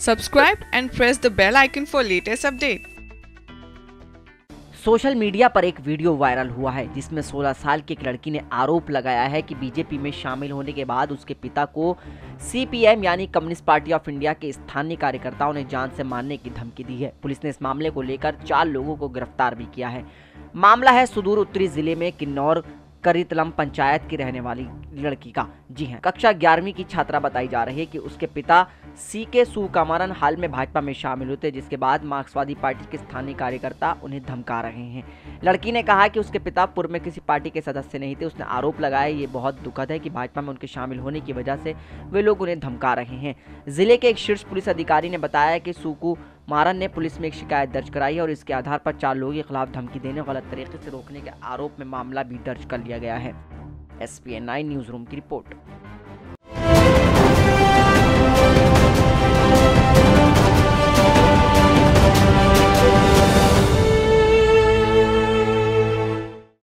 Subscribe and press the bell icon for latest update. Social media पर एक video viral हुआ है, जिसमें 16 साल की एक लड़की ने आरोप लगाया है कि बीजेपी में शामिल होने के बाद उसके पिता को सीपीएम यानी कम्युनिस्ट पार्टी ऑफ़ इंडिया के स्थानीय कार्यकर्ताओं ने जान से मारने की धमकी दी है पुलिस ने इस मामले को लेकर चार लोगों को गिरफ़्तार भी किया है मामला है सुदूर उत्तरी ज़िले में, किन्नौर करीतलम पंचायत की रहने वाली लड़की का। जी हाँ कक्षा ग्यारहवीं की छात्रा बताई जा रही है कि उसके पिता सी के सुकामरन हाल में भाजपा में शामिल होते जिसके बाद मार्क्सवादी पार्टी के स्थानीय कार्यकर्ता उन्हें धमका रहे हैं। लड़की ने कहा कि उसके पिता पूर्व में किसी पार्टी के सदस्य नहीं थे, उसने आरोप लगाया, ये बहुत दुखद है कि भाजपा में उनके शामिल होने की वजह से वे लोग उन्हें धमका रहे हैं। ज़िले के एक शीर्ष पुलिस अधिकारी ने बताया कि सुकू मारन ने पुलिस में एक शिकायत दर्ज कराई और इसके आधार पर चार लोगों के खिलाफ धमकी देने गलत तरीके से रोकने के आरोप में मामला भी दर्ज कर लिया गया है। एस पी न्यूज़ रूम की रिपोर्ट।